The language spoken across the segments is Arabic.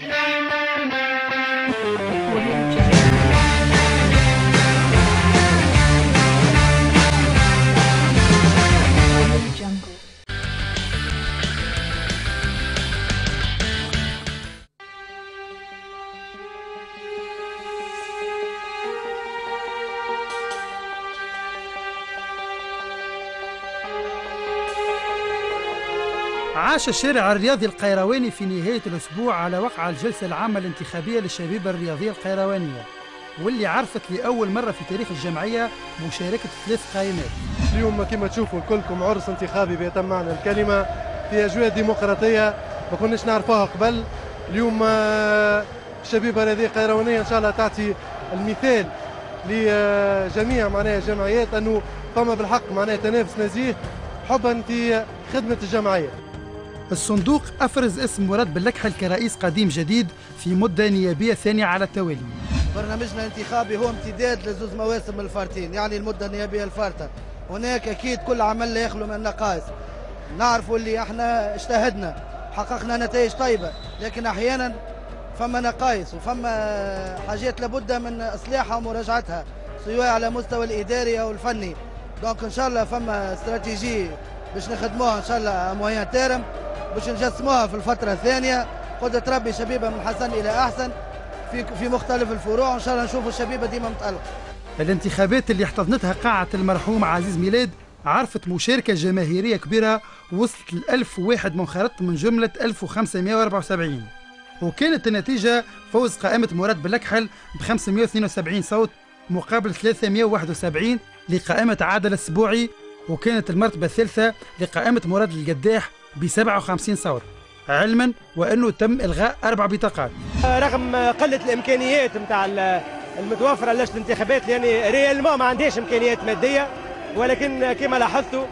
Thank. عاش الشارع الرياضي القيرواني في نهاية الأسبوع على وقع الجلسة العامة الانتخابية للشبيبة الرياضية القيروانية واللي عرفت لأول مرة في تاريخ الجمعية مشاركة ثلاث قائمات. اليوم كما تشوفوا كلكم عرس انتخابي بأتم معنى الكلمة في أجواء ديمقراطية ما كناش نعرفوها قبل. اليوم آه، الشبيبة الرياضية القيروانية إن شاء الله تعطي المثال لجميع معناها الجمعيات أنه فما بالحق معناها تنافس نزيه حبا في خدمة الجمعية. الصندوق أفرز اسم مراد باللكحل كرئيس قديم جديد في مدة نيابية ثانية على التوالي. برنامجنا الانتخابي هو امتداد لزوز مواسم الفارتين يعني المدة النيابية الفارطة هناك أكيد كل عمل لا يخلو من النقائص. نعرفوا اللي إحنا اجتهدنا حققنا نتائج طيبة لكن أحيانا فما نقائص وفما حاجات لابد من إصلاحها ومراجعتها سواء على مستوى الإداري أو الفني. donc إن شاء الله فما استراتيجية باش نخدموها إن شاء الله moyen terme باش نجسموها في الفترة الثانية. قدرة ربي شبيبة من حسن إلى أحسن. في في مختلف الفروع. وإن شاء الله نشوفوا الشبيبة ديما متألقة. الانتخابات اللي احتضنتها قاعة المرحوم عزيز ميلاد عرفت مشاركة جماهيرية كبيرة وصلت ل 1001 منخرط من جملة 1574 وكانت النتيجة فوز قائمة مراد بلكحل ب 572 صوت مقابل 371 لقائمة عادل السبوعي. وكانت المرتبة الثالثة لقائمة مراد القداح ب 57 صوت علما وأنه تم إلغاء أربع بطاقات. رغم قلة الإمكانيات نتاع المتوفرة لجنة الانتخابات لأن ريالمون ما عندهاش إمكانيات مادية ولكن كما لاحظتوا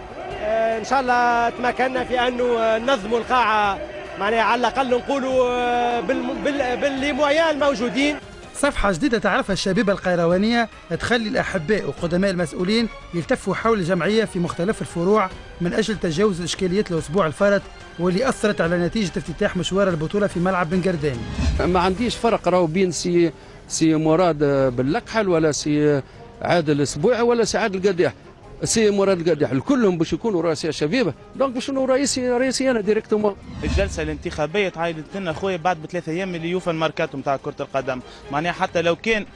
آه، إن شاء الله تمكنا في انه ننظموا القاعة معناها على الأقل نقولوا آه، باللي الموجودين صفحة جديدة تعرفها الشبيبة القيروانية تخلي الأحباء وقدماء المسؤولين يلتفوا حول الجمعية في مختلف الفروع من أجل تجاوز إشكاليات الأسبوع الفارط واللي أثرت على نتيجة افتتاح مشوار البطولة في ملعب بن قردان ما عنديش فرق راهو بين سي سي مراد باللكحل ولا سي عادل السبوعي ولا سي عادل القداح سي مراد القداح كلهم باش يكونوا رؤساء شبيبة. donc باش نكونوا رئيسي رئيسي أنا directement الجلسة الانتخابية تعايدت لنا خويا بعد بثلاث أيام اللي يوفى الماركاتو نتاع كرة القدم. معناها حتى لو كان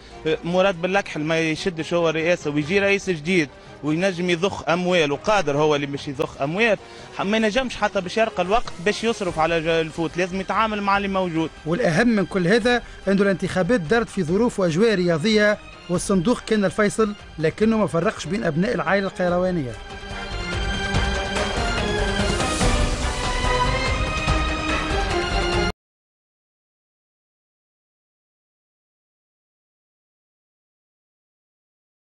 مراد باللكحل ما يشدش هو الرئاسة ويجي رئيس جديد وينجم يضخ أموال وقادر هو اللي باش يضخ أموال ما ينجمش حتى باش يرقى الوقت باش يصرف على ال foot. لازم يتعامل مع اللي موجود. والأهم من كل هذا انه الانتخابات دارت في ظروف وأجواء رياضية والصندوق كان الفيصل لكنه ما فرقش بين أبناء العائلة القيروانية.